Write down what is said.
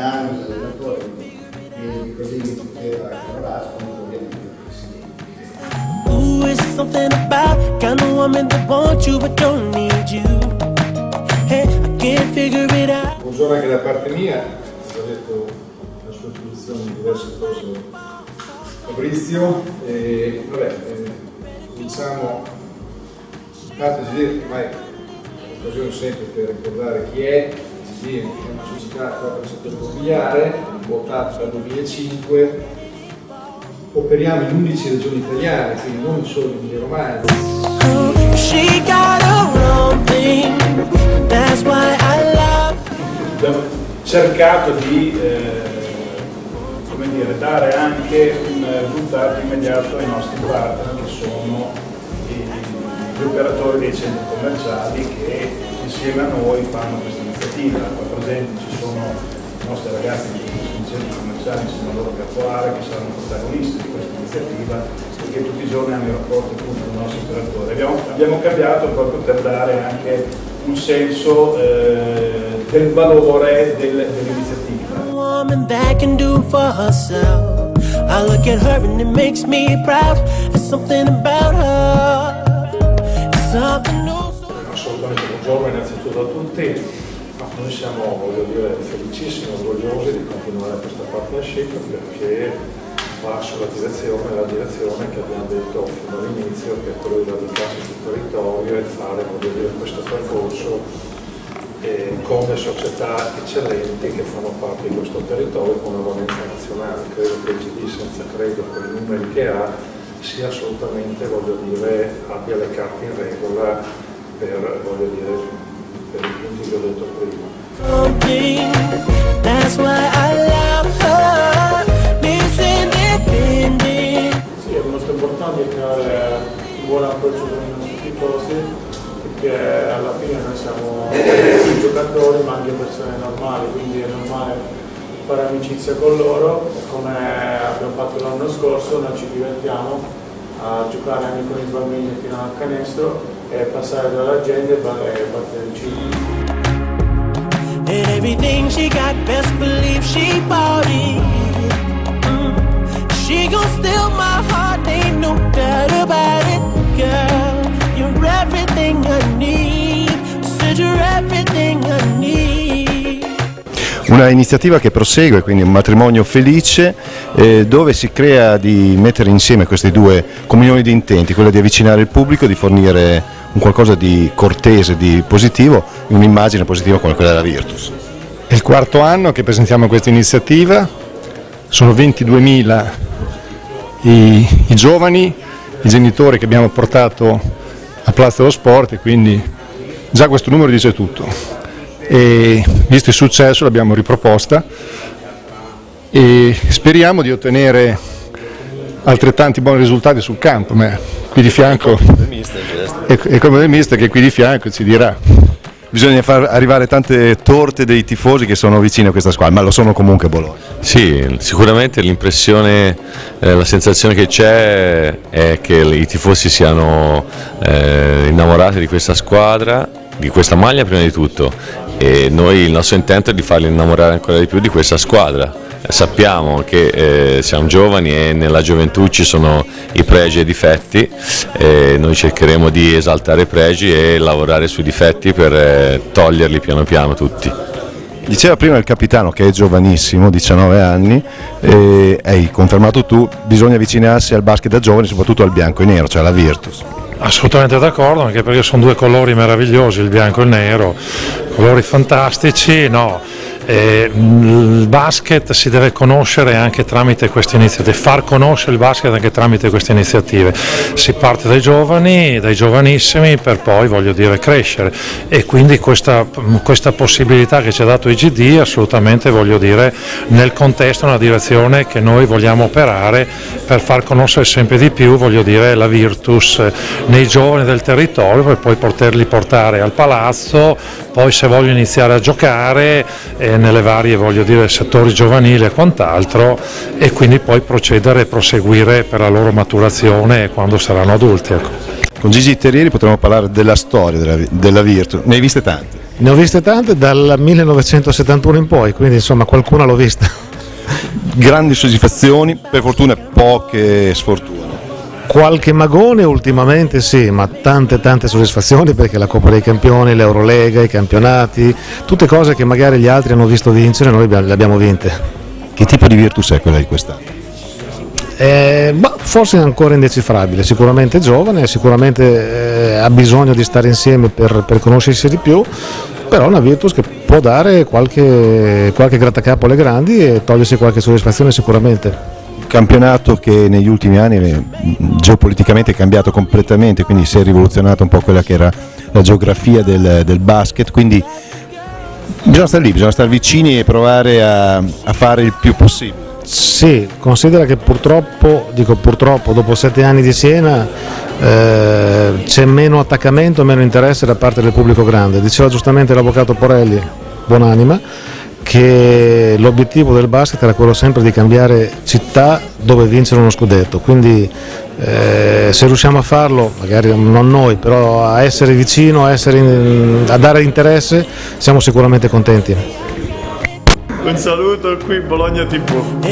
allenatori e così mi poteva lavorare come ovviamente il presidente. Ooh, it's something about kind of woman that wants you but don't need you. Hey, I can't figure it out. Buongiorno anche da parte mia, ho detto la sua introduzione in diverse cose Fabrizio e vabbè, eh, diciamo, parte di dire ormai occasione sempre per ricordare chi è, GD è una società proprio nel settore immobiliare, votata dal 2005, operiamo in 11 regioni italiane, quindi non solo in Emilia Romagna. Abbiamo cercato di eh, dire, dare anche un risultato immediato ai nostri partner che sono gli operatori dei centri commerciali che insieme a noi fanno questa iniziativa. Qua presenti ci sono i nostri ragazzi dei centri commerciali insieme a loro capoare che saranno protagonisti di questa iniziativa e che tutti i giorni hanno i rapporti appunto con i nostri operatori. Abbiamo, abbiamo cambiato proprio per dare anche un senso eh, del valore del, dell'iniziativa. I look at her and it makes me proud. There's something about her. Assolutamente buongiorno innanzitutto a tutti, noi siamo dire, felicissimi, orgogliosi di continuare questa partnership perché va sulla direzione, la direzione che abbiamo detto fin dall'inizio, che è quello di radicarsi sul territorio e fare dire, questo percorso eh, con le società eccellenti che fanno parte di questo territorio con una valenza nazionale. Credo che il GD senza credo con i numeri che ha sia assolutamente, voglio dire, abbia le carte in regola per, voglio dire, per i punti che ho detto prima. Sì, è molto importante creare un buon approccio con i nostri tifosi perché alla fine noi siamo giocatori ma anche persone normali, quindi è normale fare amicizia con loro, come abbiamo fatto l'anno scorso, noi ci divertiamo a giocare anche con i bambini fino al canestro e passare dalla gente e battere il cibo. And everything she got, best believe she bought it. Mm. She gon' steal my heart, ain't no doubt about it, girl. You're everything I need. Said you're everything I need. Una iniziativa che prosegue, quindi un matrimonio felice eh, dove si crea di mettere insieme queste due comunioni di intenti, quella di avvicinare il pubblico, di fornire un qualcosa di cortese, di positivo, un'immagine positiva come quella della Virtus. È il quarto anno che presentiamo questa iniziativa, sono 22.000 i, i giovani, i genitori che abbiamo portato a Plaza dello Sport e quindi già questo numero dice tutto e visto il successo l'abbiamo riproposta e speriamo di ottenere altrettanti buoni risultati sul campo, ma qui di fianco è come del mister che qui di fianco ci dirà. Bisogna far arrivare tante torte dei tifosi che sono vicini a questa squadra, ma lo sono comunque Bologna. Sì, sicuramente l'impressione, eh, la sensazione che c'è è che i tifosi siano eh, innamorati di questa squadra, di questa maglia prima di tutto e noi il nostro intento è di farli innamorare ancora di più di questa squadra. Sappiamo che eh, siamo giovani e nella gioventù ci sono i pregi e i difetti, e noi cercheremo di esaltare i pregi e lavorare sui difetti per eh, toglierli piano piano tutti. Diceva prima il capitano che è giovanissimo, 19 anni, e hai confermato tu, bisogna avvicinarsi al basket da giovani, soprattutto al bianco e nero, cioè alla Virtus. Assolutamente d'accordo, anche perché sono due colori meravigliosi, il bianco e il nero, colori fantastici, no, eh, il basket si deve conoscere anche tramite queste iniziative, far conoscere il basket anche tramite queste iniziative. Si parte dai giovani, dai giovanissimi per poi voglio dire crescere e quindi questa, questa possibilità che ci ha dato IGD assolutamente voglio dire nel contesto una direzione che noi vogliamo operare per far conoscere sempre di più voglio dire la Virtus nei giovani del territorio per poi poterli portare al palazzo, poi se vogliono iniziare a giocare eh, nelle varie voglio dire, settori giovanili e quant'altro e quindi poi procedere e proseguire per la loro maturazione quando saranno adulti. Ecco. Con Gigi Terrieri potremmo parlare della storia della, della Virtu, ne hai viste tante? Ne ho viste tante dal 1971 in poi, quindi insomma qualcuna l'ho vista. grandi soddisfazioni, per fortuna poche sfortune. Qualche magone ultimamente sì, ma tante tante soddisfazioni perché la Coppa dei Campioni, l'Eurolega, i campionati, tutte cose che magari gli altri hanno visto vincere, noi le abbiamo vinte. Che tipo di virtus è quella di quest'anno? Eh, forse è ancora indecifrabile, sicuramente giovane, sicuramente eh, ha bisogno di stare insieme per, per, conoscersi di più, però è una virtus che può dare qualche, qualche grattacapo alle grandi e togliersi qualche soddisfazione sicuramente campionato che negli ultimi anni eh, geopoliticamente è cambiato completamente, quindi si è rivoluzionata un po' quella che era la geografia del, del basket, quindi bisogna stare lì, bisogna stare vicini e provare a, a fare il più possibile. Sì, considera che purtroppo, dico purtroppo, dopo sette anni di Siena eh, c'è meno attaccamento, meno interesse da parte del pubblico grande. Diceva giustamente l'avvocato Porelli, buonanima, che l'obiettivo del basket era quello sempre di cambiare città dove vincere uno scudetto, quindi eh, se riusciamo a farlo, magari non noi, però a essere vicino, a, essere in, a dare interesse, siamo sicuramente contenti. Un saluto qui Bologna TV.